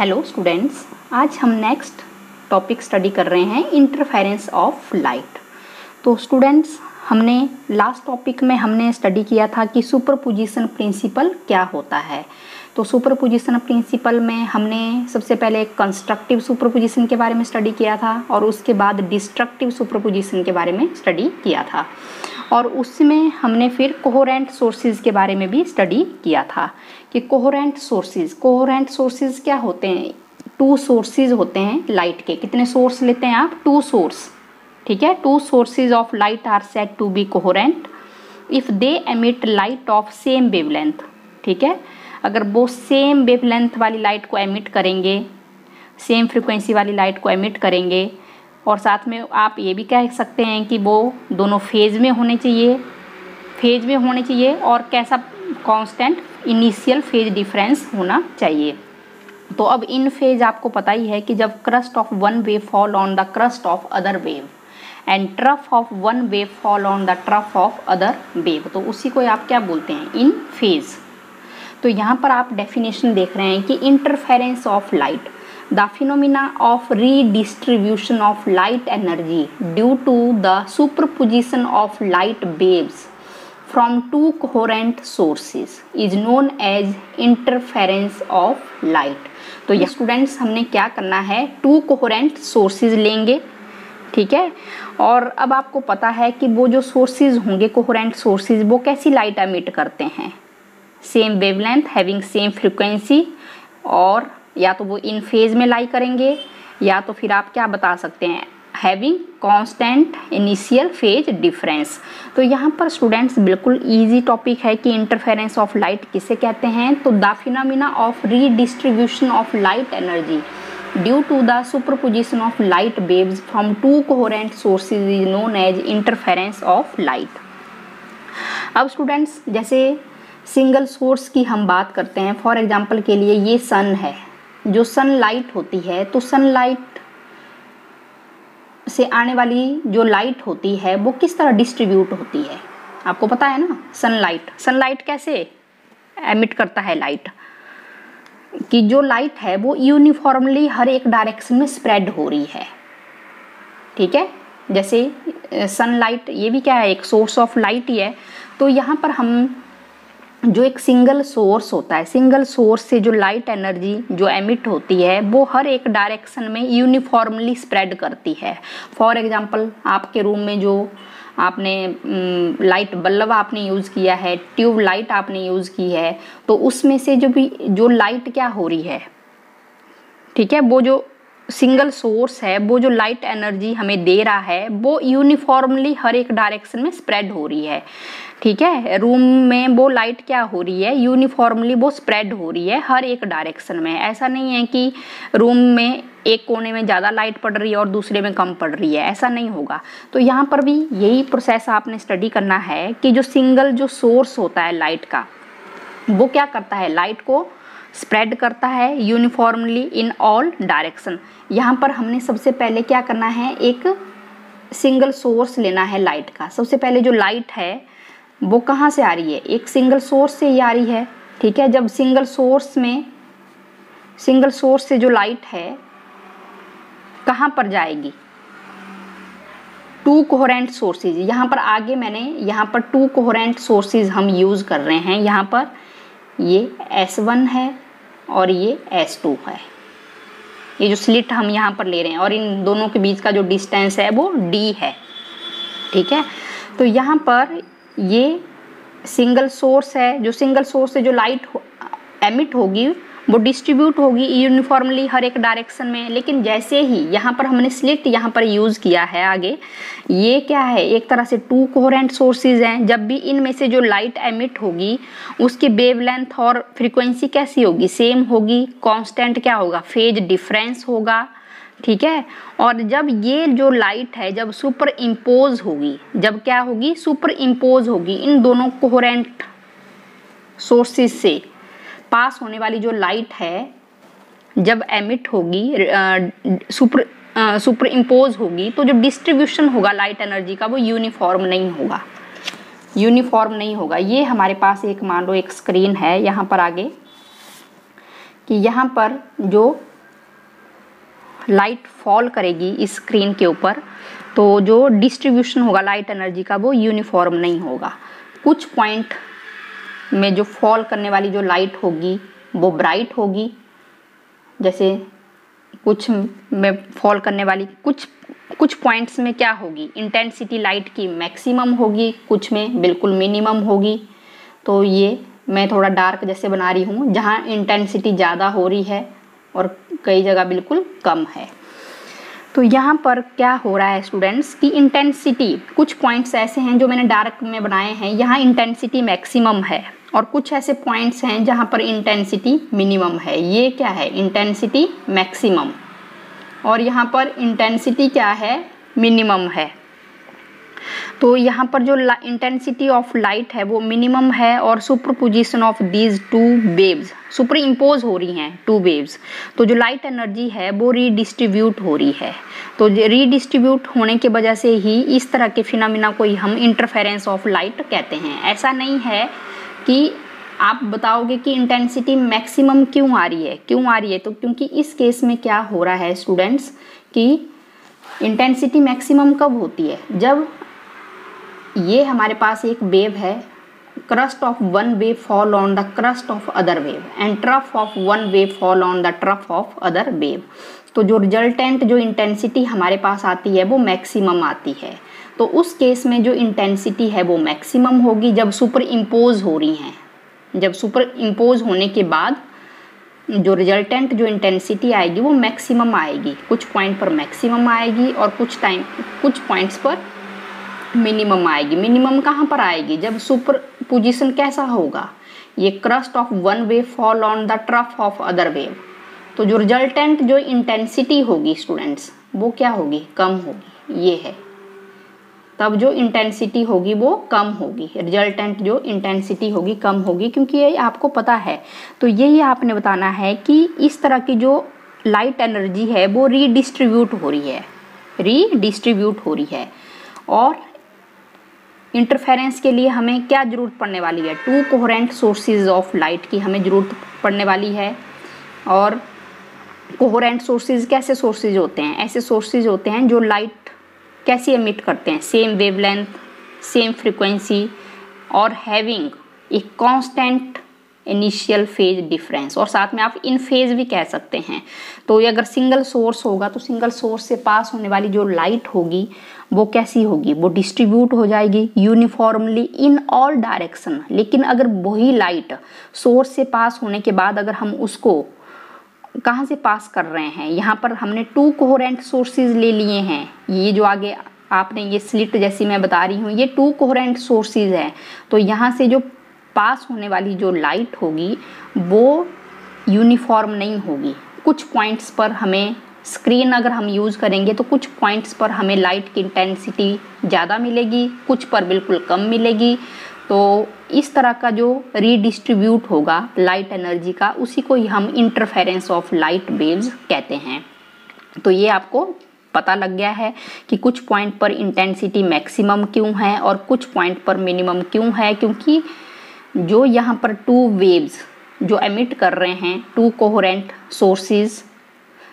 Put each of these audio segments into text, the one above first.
Hello students आज हम next topic study कर रहे हैं इंटरफेरेंस ऑफ़ लाइट तो स्टूडेंट्स हमने लास्ट टॉपिक में हमने स्टडी किया था कि सुपरपोजिशन प्रिंसिपल क्या होता है। तो सुपरपोजिशन प्रिंसिपल में हमने सबसे पहले कंस्ट्रक्टिव सुपरपोजिशन के बारे में स्टडी किया था और उसके बाद डिस्ट्रक्टिव सुपरपोजिशन के बारे में स्टडी किया था। और उसमें हमने फिर कोहोरेंट सोर्सेज के बारे में भी स्टडी किया था कि कोहोरेंट सोर्सेज कोहोरेंट सोर्सेज क्या होते हैं? टू सोर्सेज होते हैं लाइट के। कितने सोर्स लेते हैं आप? टू सोर्स ठीक है? Two sources of light are set to be coherent if they emit light of same wavelength ठीक है? अगर वो सेम वेवलेंथ वाली लाइट को एमिट करेंगे सेम फ्रिक्वेंसी वाली लाइट को एमिट करेंगे और साथ में आप ये भी कह सकते हैं कि वो दोनों फ़ेज़ में होने चाहिए फ़ेज़ में होने चाहिए और कैसा कांस्टेंट इनिशियल फ़ेज़ डिफरेंस होना चाहिए। तो अब इन फ़ेज़ आपको पता ही है कि जब crest of one wave fall on the crest of other wave and trough of one wave fall on the trough of other wave तो उसी को आप क्या बोलते हैं? इन फ़ेज़ तो यहाँ पर आप डेफिनेशन देख रहे हैं कि interference of light the phenomena of redistribution of light energy due to the superposition of light waves from two coherent sources is known as interference of light तो ये स्टूडेंट्स हमने क्या करना है? टू कोहरेंट सोर्सेज लेंगे, ठीक है? और अब आपको पता है कि वो जो सोर्सेज होंगे कोहरेंट सोर्सेज वो कैसी लाइट एमिट करते हैं? Same wavelength having same frequency और या तो वो इन फ़ेज़ में लाई करेंगे, या तो फिर आप क्या बता सकते हैं? Having constant initial phase difference तो यहाँ पर स्टूडेंट्स बिल्कुल इजी टॉपिक है कि इंटरफेरेंस ऑफ़ लाइट किसे कहते हैं? तो the phenomena of redistribution of light energy due to the superposition of light waves from two coherent sources is known as interference of light अब स्टूडेंट्स जैसे single source की हम बात करते हैं फॉर एग्ज़ाम्पल के लिए ये सन है। जो सनलाइट होती है तो सनलाइट से आने वाली जो लाइट होती है, वो किस तरह डिस्ट्रीब्यूट होती है? आपको पता है ना? सनलाइट सनलाइट कैसे एमिट करता है लाइट कि जो लाइट है, वो यूनिफॉर्मली हर एक डायरेक्शन में स्प्रेड हो रही है। ठीक है? जैसे सनलाइट ये भी क्या है? एक सोर्स ऑफ़ लाइट ही है। तो यहाँ पर हम जो एक सिंगल सोर्स होता है सिंगल सोर्स से जो लाइट एनर्जी जो एमिट होती है, वो हर एक डायरेक्शन में यूनिफॉर्मली स्प्रेड करती है। फॉर एग्जांपल आपके रूम में जो आपने लाइट बल्ब आपने यूज़ किया है ट्यूब लाइट आपने यूज़ की है तो उसमें से जो भी, जो लाइट क्या हो रही है? ठीक है, वो जो सिंगल सोर्स है, वो जो लाइट एनर्जी हमें दे रहा है, वो यूनिफॉर्मली हर एक डायरेक्शन में स्प्रेड हो रही है। ठीक है? रूम में वो लाइट क्या हो रही है? यूनिफॉर्मली वो स्प्रेड हो रही है हर एक डायरेक्शन में। ऐसा नहीं है कि रूम में एक कोने में ज़्यादा लाइट पड़ रही है और दूसरे में कम पड़ रही है। ऐसा नहीं होगा। तो यहाँ पर भी यही प्रोसेस आपने स्टडी करना है कि जो सिंगल जो सोर्स होता है लाइट का, वो क्या करता है? लाइट को स्प्रेड करता है यूनिफॉर्मली इन ऑल डायरेक्शन यहाँ पर हमने सबसे पहले क्या करना है? एक सिंगल सोर्स लेना है लाइट का। सबसे पहले जो लाइट है वो कहाँ से आ रही है? एक सिंगल सोर्स से ही आ रही है, ठीक है? जब सिंगल सोर्स में सिंगल सोर्स से जो लाइट है, कहाँ पर जाएगी? टू कोहरेंट सोर्सेज यहाँ पर आगे मैंने, यहाँ पर टू कोहरेंट सोर्सेज हम यूज़ कर रहे हैं। यहाँ पर ये S1 है और ये S2 है। ये जो स्लिट हम यहाँ पर ले रहे हैं और इन दोनों के बीच का जो डिस्टेंस है, वो D है, ठीक है? तो यहाँ पर ये सिंगल सोर्स है, जो सिंगल सोर्स से जो लाइट एमिट होगी, वो डिस्ट्रीब्यूट होगी यूनिफॉर्मली हर एक डायरेक्शन में। लेकिन जैसे ही यहाँ पर हमने स्लिट यहाँ पर यूज़ किया है आगे, ये क्या है? एक तरह से टू कोहरेंट सोर्सेज हैं। जब भी इनमें से जो लाइट एमिट होगी, उसकी वेवलेंथ और फ्रीक्वेंसी कैसी होगी? सेम होगी। कांस्टेंट क्या होगा? फ़ेज़ डिफरेंस होगा। ठीक है? और जब ये जो लाइट है, जब सुपर इम्पोज होगी, जब क्या होगी? सुपर इम्पोज होगी इन दोनों कोहरेंट सोर्सेज से। पास होने वाली जो लाइट है, जब एमिट होगी सुपर सुपर इम्पोज होगी तो जो डिस्ट्रीब्यूशन होगा लाइट एनर्जी का, वो यूनिफॉर्म नहीं होगा। यूनिफॉर्म नहीं होगा। ये हमारे पास एक, मान लो एक स्क्रीन है यहाँ पर आगे, कि यहाँ पर जो लाइट फॉल करेगी इस स्क्रीन के ऊपर तो जो डिस्ट्रीब्यूशन होगा लाइट एनर्जी का, वो यूनिफॉर्म नहीं होगा। कुछ पॉइंट में जो फॉल करने वाली जो लाइट होगी, वो ब्राइट होगी। जैसे कुछ में फॉल करने वाली, कुछ कुछ पॉइंट्स में क्या होगी? इंटेंसिटी लाइट की मैक्सिमम होगी, कुछ में बिल्कुल मिनिमम होगी। तो ये मैं थोड़ा डार्क जैसे बना रही हूँ, जहाँ इंटेंसिटी ज़्यादा हो रही है। और कई जगह बिल्कुल कम है। तो यहाँ पर क्या हो रहा है स्टूडेंट्स की इंटेंसिटी कुछ पॉइंट्स ऐसे हैं जो मैंने डार्क में बनाए हैं, यहाँ इंटेंसिटी मैक्सिमम है और कुछ ऐसे पॉइंट्स हैं जहाँ पर इंटेंसिटी मिनिमम है। ये क्या है? इंटेंसिटी मैक्सिमम और यहाँ पर इंटेंसिटी क्या है? मिनिमम है। तो यहाँ पर जो इंटेंसिटी ऑफ़ लाइट है, वो मिनिमम है और superposition of these two waves superimpose हो रही हैं टू वेव्स तो जो लाइट एनर्जी है, वो रीडिस्ट्रीब्यूट हो रही है. तो रीडिस्ट्रीब्यूट होने की वजह से ही इस तरह के फिनमिना को ही हम इंटरफेरेंस ऑफ़ लाइट कहते हैं. ऐसा नहीं है कि आप बताओगे कि इंटेंसिटी मैक्सिमम क्यों आ रही है? क्यों आ रही है? तो क्योंकि इस केस में क्या हो रहा है स्टूडेंट्स कि इंटेंसिटी मैक्सिमम कब होती है? जब ये हमारे पास एक वेव है crest of one wave fall on the crest of other wave and trough of one wave fall on the trough of other wave तो जो रिजल्टेंट जो इंटेंसिटी हमारे पास आती है, वो मैक्सिमम आती है। तो उस केस में जो इंटेंसिटी है, वो मैक्सिमम होगी जब सुपर इम्पोज हो रही हैं। जब सुपर इम्पोज होने के बाद जो रिजल्टेंट जो इंटेंसिटी आएगी, वो मैक्सिमम आएगी। कुछ पॉइंट पर मैक्सिमम आएगी और कुछ टाइम कुछ पॉइंट्स पर मिनिमम आएगी। मिनिमम कहाँ पर आएगी? जब सुपर पोजिशन कैसा होगा? ये crest of one wave fall on the trough of other wave तो जो रिजल्टेंट जो इंटेंसिटी होगी स्टूडेंट्स वो क्या होगी? कम होगी। ये है। तब जो इंटेंसिटी होगी, वो कम होगी। रिजल्टेंट जो इंटेंसिटी होगी, कम होगी, क्योंकि ये आपको पता है। तो यही आपने बताना है कि इस तरह की जो लाइट एनर्जी है, वो रीडिस्ट्रीब्यूट हो रही है। रीडिस्ट्रीब्यूट हो रही है। और इंटरफेरेंस के लिए हमें क्या ज़रूरत पड़ने वाली है? Two coherent sources of light की हमें ज़रूरत पड़ने वाली है। और कोहरेंट सोर्सेज कैसे सोर्सेज होते हैं? ऐसे सोर्सेज होते हैं जो लाइट कैसे एमिट करते हैं? सेम वेवलेंथ सेम फ्रिक्वेंसी और having a constant initial phase difference और साथ में आप इन फ़ेज़ भी कह सकते हैं। तो ये अगर सिंगल सोर्स होगा तो सिंगल सोर्स से पास होने वाली जो लाइट होगी वो कैसी होगी? वो डिस्ट्रीब्यूट हो जाएगी यूनिफॉर्मली इन ऑल डायरेक्शन लेकिन अगर वही लाइट सोर्स से पास होने के बाद अगर हम उसको कहाँ से पास कर रहे हैं? यहाँ पर हमने टू कोहरेंट सोर्सेज ले लिए हैं। ये जो आगे आपने ये स्लिट जैसी मैं बता रही हूँ, ये टू कोहरेंट सोर्सेज है। तो यहाँ से जो पास होने वाली जो लाइट होगी, वो यूनिफॉर्म नहीं होगी। कुछ पॉइंट्स पर हमें स्क्रीन अगर हम यूज़ करेंगे तो कुछ पॉइंट्स पर हमें लाइट की इंटेंसिटी ज़्यादा मिलेगी, कुछ पर बिल्कुल कम मिलेगी। तो इस तरह का जो रीडिस्ट्रीब्यूट होगा लाइट एनर्जी का, उसी को हम इंटरफेरेंस ऑफ़ लाइट वेव्स कहते हैं। तो ये आपको पता लग गया है कि कुछ पॉइंट पर इंटेंसिटी मैक्सिमम क्यों है और कुछ पॉइंट पर मिनिमम क्यों है, क्योंकि जो यहाँ पर टू वेव्स जो एमिट कर रहे हैं टू कोहरेंट सोर्सेज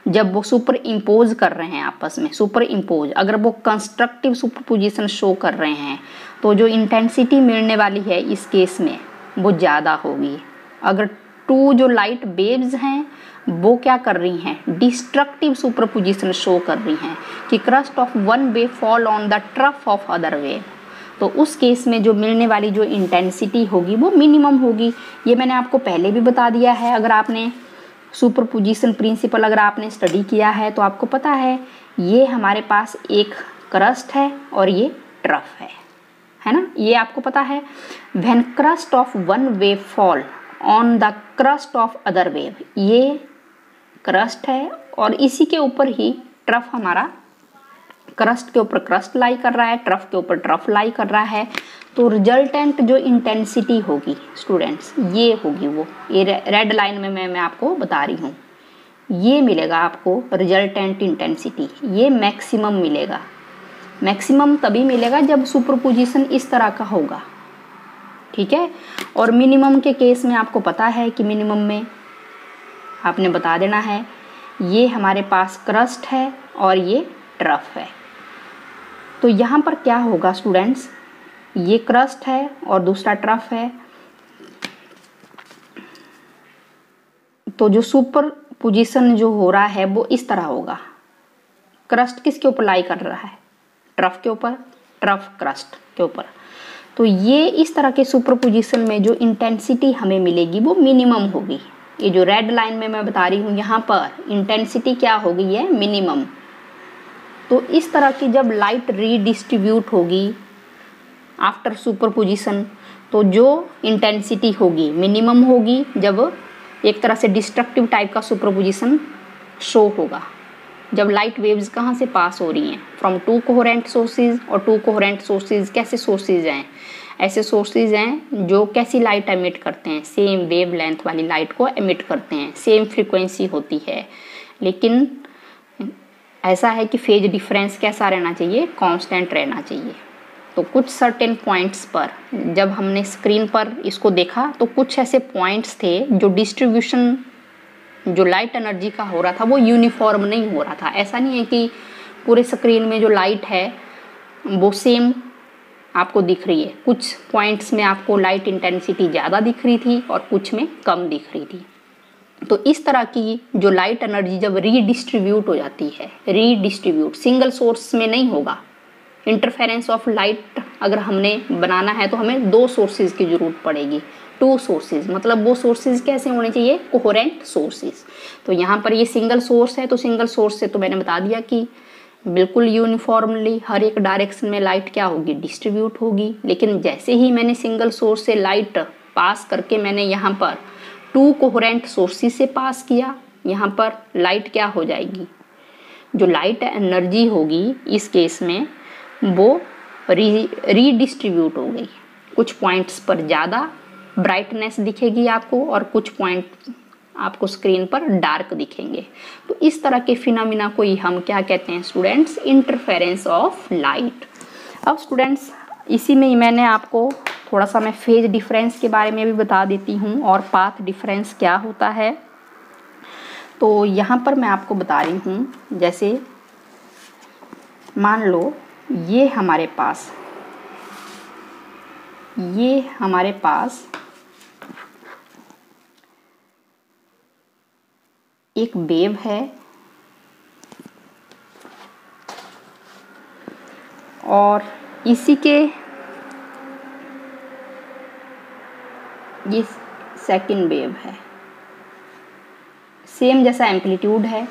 जब वो सुपर इम्पोज कर रहे हैं आपस में सुपर इम्पोज अगर वो कंस्ट्रक्टिव सुपर पोजिशन शो कर रहे हैं तो जो इंटेंसिटी मिलने वाली है इस केस में, वो ज़्यादा होगी। अगर टू जो लाइट वेव्स हैं, वो क्या कर रही हैं? डिस्ट्रक्टिव सुपर पोजिशन शो कर रही हैं कि crest of one wave fall on the trough of other wave तो उस केस में जो मिलने वाली जो इंटेंसिटी होगी, वो मिनिमम होगी। ये मैंने आपको पहले भी बता दिया है, अगर आपने सुपर पोजिशन प्रिंसिपल अगर आपने स्टडी किया है तो आपको पता है, ये हमारे पास एक क्रस्ट है और ये ट्रफ है। है ना? ये आपको पता है when crest of one wave fall on the crest of other wave ये क्रस्ट है और इसी के ऊपर ही ट्रफ हमारा क्रस्ट के ऊपर क्रस्ट लाई कर रहा है ट्रफ के ऊपर ट्रफ लाई कर रहा है तो रिजल्टेंट जो इंटेंसिटी होगी स्टूडेंट्स ये होगी वो। ये रेड लाइन में मैं मैं आपको बता रही हूँ। ये मिलेगा आपको रिजल्टेंट इंटेंसिटी ये मैक्सिमम मिलेगा। मैक्सिमम तभी मिलेगा जब सुपरपोजिशन इस तरह का होगा। ठीक है? और मिनिमम के केस में आपको पता है कि मिनिमम में आपने बता देना है, ये हमारे पास क्रस्ट है और ये ट्रफ है। तो यहाँ पर क्या होगा स्टूडेंट्स ये क्रस्ट है और दूसरा ट्रफ है। तो जो सुपर पोजिशन जो हो रहा है, वो इस तरह होगा। क्रस्ट किसके ऊपर लाई कर रहा है? ट्रफ के ऊपर ट्रफ क्रस्ट के ऊपर। तो ये इस तरह के सुपर पोजिशन में जो इंटेंसिटी हमें मिलेगी, वो मिनिमम होगी। ये जो रेड लाइन में मैं बता रही हूँ, यहाँ पर इंटेंसिटी क्या होगी? है मिनिमम तो इस तरह की जब लाइट रीडिस्ट्रीब्यूट होगी आफ्टर सुपर पोजिशन तो जो इंटेंसिटी होगी मिनिमम होगी, जब एक तरह से डिस्ट्रक्टिव टाइप का सुपरपोजिशन शो होगा। जब लाइट वेव्स कहाँ से पास हो रही हैं? फ्रॉम टू कोहरेंट सोर्सेज और टू कोहरेंट सोर्सेज कैसे सोर्सेज हैं? ऐसे सोर्सेज हैं जो कैसी लाइट एमिट करते हैं? सेम वेव लेंथ वाली लाइट को एमिट करते हैं। सेम फ्रीक्वेंसी होती है। लेकिन ऐसा है कि फ़ेज़ डिफरेंस कैसा रहना चाहिए? कांस्टेंट रहना चाहिए। तो कुछ सर्टेन पॉइंट्स पर, जब हमने स्क्रीन पर इसको देखा तो कुछ ऐसे पॉइंट्स थे जो डिस्ट्रीब्यूशन जो लाइट एनर्जी का हो रहा था, वो यूनिफॉर्म नहीं हो रहा था। ऐसा नहीं है कि पूरे स्क्रीन में जो लाइट है, वो सेम आपको दिख रही है। कुछ पॉइंट्स में आपको लाइट इंटेंसिटी ज़्यादा दिख रही थी और कुछ में कम दिख रही थी। तो इस तरह की जो लाइट एनर्जी जब रीडिस्ट्रीब्यूट हो जाती है रीडिस्ट्रीब्यूट सिंगल सोर्स में नहीं होगा। इंटरफेरेंस ऑफ़ लाइट अगर हमने बनाना है तो हमें दो सोर्सेज की ज़रूरत पड़ेगी। टू सोर्सेज मतलब वो सोर्सेज कैसे होने चाहिए? कोहरेंट सोर्सेज तो यहाँ पर ये सिंगल सोर्स है तो सिंगल सोर्स से तो मैंने बता दिया कि बिल्कुल यूनिफॉर्मली हर एक डायरेक्शन में लाइट क्या होगी? डिस्ट्रीब्यूट होगी। लेकिन जैसे ही मैंने सिंगल सोर्स से लाइट पास करके मैंने यहाँ पर टू कोहरेंट सोर्सेज से पास किया, यहाँ पर लाइट क्या हो जाएगी? जो लाइट एनर्जी होगी इस केस में, वो री, रीडिस्ट्रीब्यूट हो गई। कुछ पॉइंट्स पर ज़्यादा ब्राइटनेस दिखेगी आपको और कुछ पॉइंट आपको स्क्रीन पर डार्क दिखेंगे। तो इस तरह के फिनोमिना को ही हम क्या कहते हैं? Students, interference of light. अब स्टूडेंट्स, इसी में ही मैंने आपको थोड़ा सा मैं फ़ेज़ डिफरेंस के बारे में भी बता देती हूँ और पाथ डिफरेंस क्या होता है। तो यहाँ पर मैं आपको बता रही हूँ, जैसे मान लो, ये हमारे पास, ये हमारे पास एक वेव है और इसी के ये सेकंड वेव है। सेम जैसा एम्पलीट्यूड है।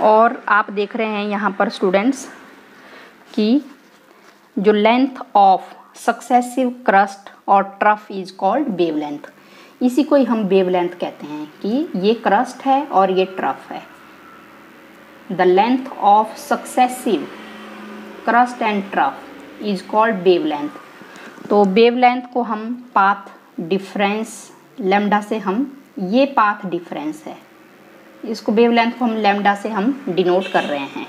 और आप देख रहे हैं यहाँ पर स्टूडेंट्स कि जो लेंथ ऑफ़ सक्सेसिव क्रस्ट और trough is called wave length इसी को ही हम वेवलेंथ कहते हैं कि ये क्रस्ट है और ये ट्रफ है। The length of successive crest and trough is called wavelength तो वेवलेंथ को हम पाथ डिफरेंस लेमडा से हम, ये पाथ डिफरेंस है। इसको वेवलेंथ को हम लेमडा से हम डिनोट कर रहे हैं।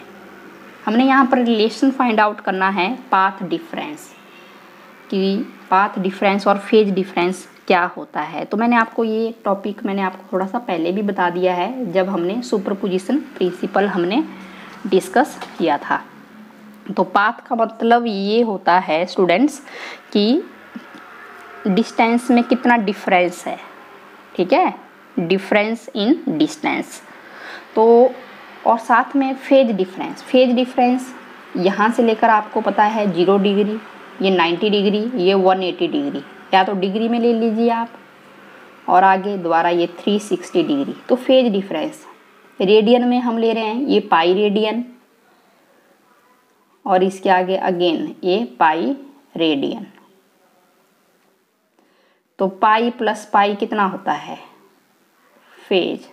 हमने यहाँ पर रिलेशन फाइंड आउट करना है पाथ डिफरेंस कि पाथ डिफरेंस और फ़ेज़ डिफरेंस क्या होता है। तो मैंने आपको ये टॉपिक मैंने आपको थोड़ा सा पहले भी बता दिया है, जब हमने सुपरपोजिशन प्रिंसिपल हमने डिस्कस किया था। तो पाथ का मतलब ये होता है स्टूडेंट्स कि डिस्टेंस में कितना डिफरेंस है? ठीक है? डिफरेंस इन डिस्टेंस तो और साथ में फ़ेज़ डिफरेंस फ़ेज़ डिफरेंस यहाँ से लेकर आपको पता है ज़ीरो डिग्री ये 90 डिग्री ये 180 डिग्री या तो डिग्री में ले लीजिए आप, और आगे दोबारा ये 360 डिग्री तो फ़ेज़ डिफरेंस रेडियन में हम ले रहे हैं ये पाई रेडियन और इसके आगे अगेन ये पाई रेडियन तो पाई प्लस पाई कितना होता है? Phase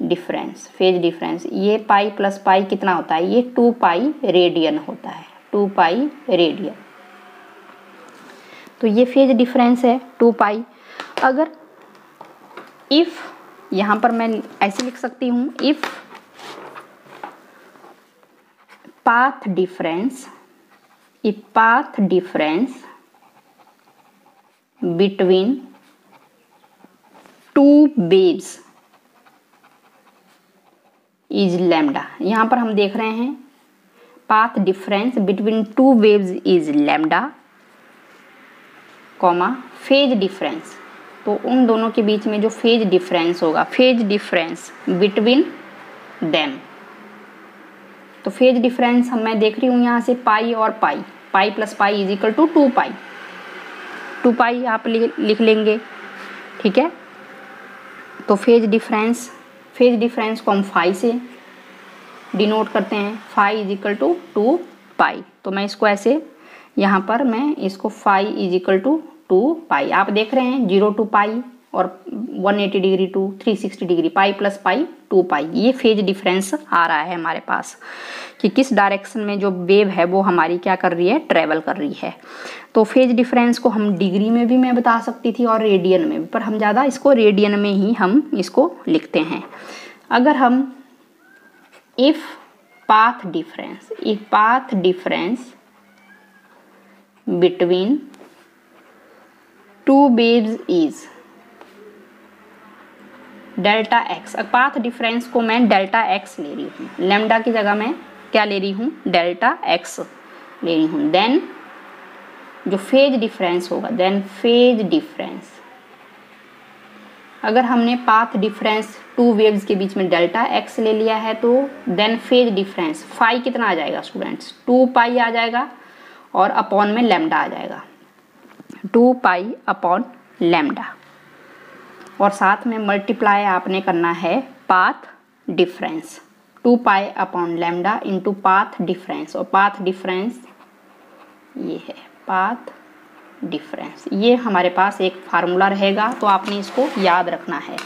difference phase difference. ये पाई प्लस पाई कितना होता है? ये टू पाई रेडियन होता है, टू पाई रेडियन। तो ये फ़ेज़ डिफरेंस है, टू पाई। अगर इफ़ यहाँ पर मैं ऐसे लिख सकती हूँ if path difference if path difference between two waves is lambda यहाँ पर हम देख रहे हैं path difference between two waves is lambda comma phase difference तो उन दोनों के बीच में जो फ़ेज़ डिफरेंस होगा फ़ेज़ डिफरेंस बिटवीन देम तो फ़ेज़ डिफरेंस हम मैं देख रही हूँ यहाँ से पाई और pi pi plus pi is equal to two pi two pi आप लिख लेंगे, ठीक है? तो फ़ेज़ डिफरेंस फ़ेज़ डिफरेंस को हम फाई से डिनोट करते हैं। Phi is equal to two pi तो मैं इसको ऐसे, यहाँ पर मैं इसको phi is equal to two pi आप देख रहे हैं ज़ीरो टू पाई और 180 degree to 360 degree pi plus pi two pi ये फ़ेज़ डिफरेंस आ रहा है हमारे पास कि किस डायरेक्शन में जो वेव है वो हमारी क्या कर रही है? ट्रेवल कर रही है। तो फ़ेज़ डिफरेंस को हम डिग्री में भी मैं बता सकती थी और रेडियन में भी, पर हम ज़्यादा इसको रेडियन में ही हम इसको लिखते हैं। अगर हम if path difference if path difference between two waves is delta x. Path difference को मैं डेल्टा एक्स ले रही हूँ। लेमडा की जगह मैं क्या ले रही हूँ? डेल्टा एक्स ले रही हूँ। देन जो फ़ेज़ डिफरेंस होगा देन फ़ेज़ डिफरेंस। अगर हमने पाथ डिफरेंस टू वेव्स के बीच में डेल्टा एक्स ले लिया है तो देन फ़ेज़ डिफरेंस। फाई कितना आ जाएगा स्टूडेंट्स टू पाई आ जाएगा और अपॉन में लेमडा आ जाएगा। टू पाई अपॉन लेमडा और साथ में मल्टीप्लाई आपने करना है path difference two pi upon lambda into path difference और पाथ डिफरेंस ये है पाथ डिफरेंस ये हमारे पास एक फार्मूला रहेगा तो आपने इसको याद रखना है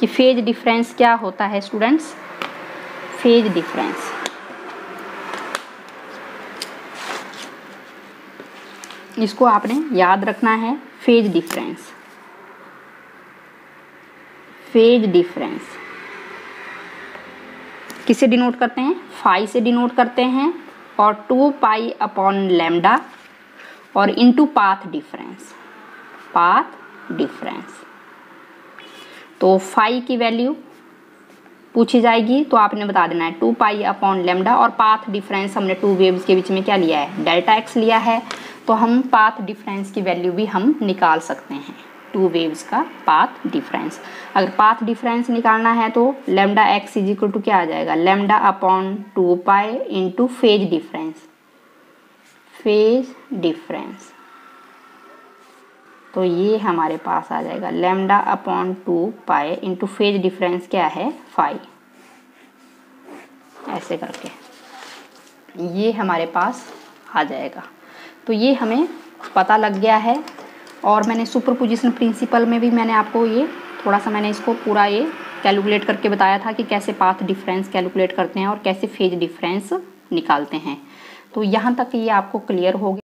कि फ़ेज़ डिफरेंस क्या होता है स्टूडेंट्स फ़ेज़ डिफरेंस इसको आपने याद रखना है फ़ेज़ डिफरेंस फ़ेज़ डिफरेंस। किसे डिनोट करते हैं? फाई से डिनोट करते हैं और टू पाई अपॉन लेमडा और into path difference path difference तो फाई की वैल्यू पूछी जाएगी तो आपने बता देना है, टू पाई अपॉन लेमडा और पाथ डिफरेंस हमने टू वेव्स के बीच में क्या लिया है? डेल्टा एक्स लिया है तो हम पाथ डिफरेंस की वैल्यू भी हम निकाल सकते हैं। टू वेव्स का पाथ डिफरेंस अगर पाथ डिफरेंस निकालना है तो lambda x is equal to क्या आ जाएगा? Lambda upon two pi into phase difference phase difference तो ये हमारे पास आ जाएगा। Lambda upon two pi into phase difference क्या है? फाइव ऐसे करके। ये हमारे पास आ जाएगा। तो ये हमें पता लग गया है और मैंने सुपर पोजिशन प्रिंसिपल में भी मैंने आपको ये थोड़ा सा मैंने इसको पूरा ये कैलकुलेट करके बताया था कि कैसे पाथ डिफरेंस कैलकुलेट करते हैं और कैसे फ़ेज़ डिफरेंस निकालते हैं। तो यहाँ तक ये आपको क्लियर हो गया।